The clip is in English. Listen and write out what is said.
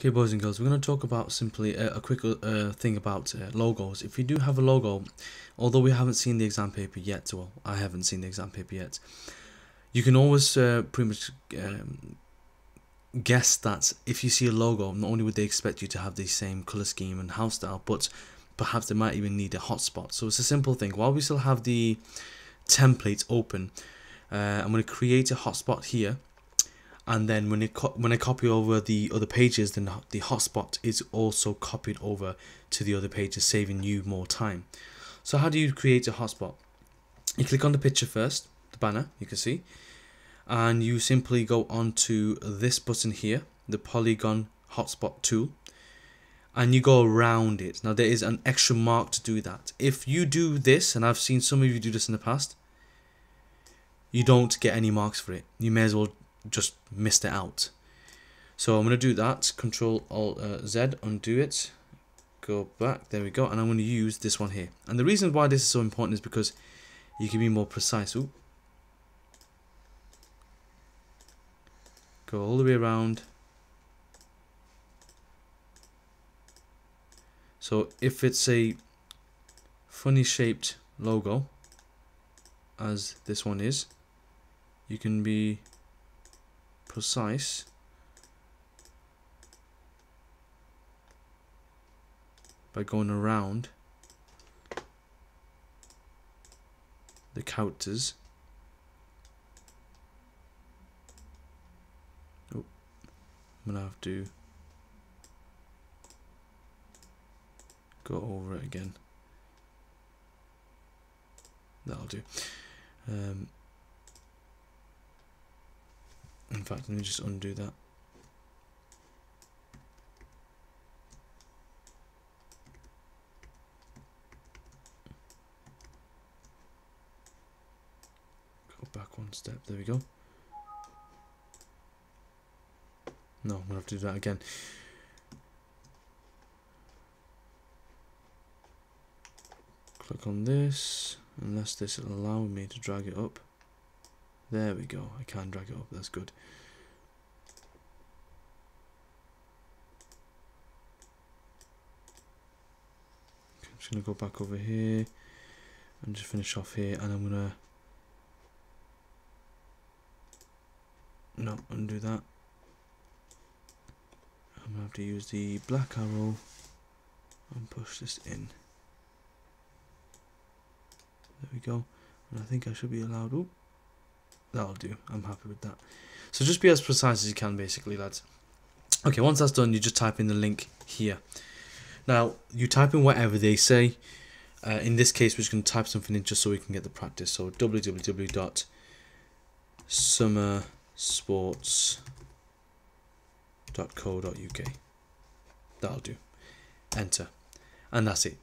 Okay, boys and girls, we're going to talk about simply uh, a quick uh, thing about uh, logos. If you do have a logo, although we haven't seen the exam paper yet, well, I haven't seen the exam paper yet, you can always uh, pretty much um, guess that if you see a logo, not only would they expect you to have the same color scheme and house style, but perhaps they might even need a hotspot. So it's a simple thing. While we still have the template open, uh, I'm going to create a hotspot here and then when it when I copy over the other pages then the hotspot is also copied over to the other pages saving you more time. So how do you create a hotspot? You click on the picture first the banner you can see. And you simply go onto this button here the polygon hotspot tool and you go around it. Now there is an extra mark to do that. If you do this and I've seen some of you do this in the past you don't get any marks for it. You may as well just missed it out. So I'm going to do that, Control Alt uh, Z, undo it, go back, there we go, and I'm going to use this one here. And the reason why this is so important is because you can be more precise. Ooh. Go all the way around. So if it's a funny shaped logo, as this one is, you can be precise. By going around the characters oh, I'm gonna have to go over it again. That'll do. Um, in fact, let me just undo that. Go back one step, there we go. No, I'm going to have to do that again. Click on this, unless this will allow me to drag it up. There we go. I can drag it up. That's good. I'm just going to go back over here and just finish off here and I'm going to no, undo that. I'm going to have to use the black arrow and push this in. There we go. And I think I should be allowed... Ooh, That'll do. I'm happy with that. So just be as precise as you can, basically, lads. Okay, once that's done, you just type in the link here. Now, you type in whatever they say. Uh, in this case, we're just going to type something in just so we can get the practice. So www.summersports.co.uk. That'll do. Enter. And that's it.